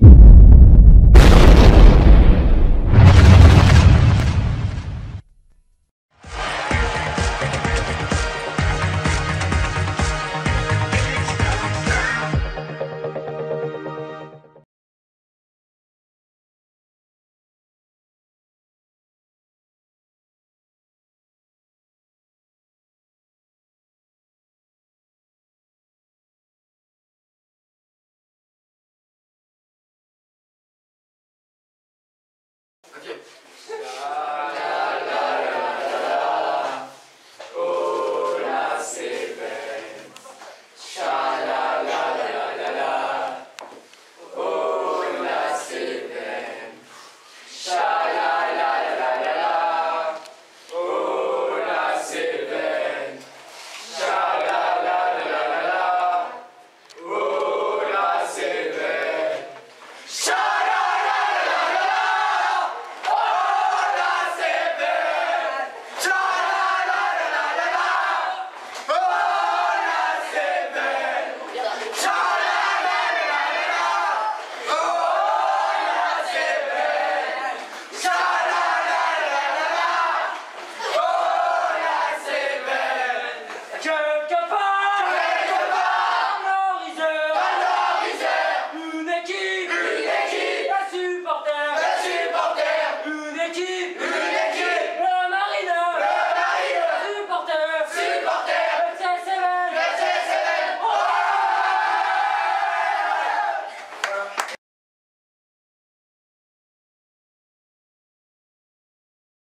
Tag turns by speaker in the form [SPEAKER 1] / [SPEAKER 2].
[SPEAKER 1] you.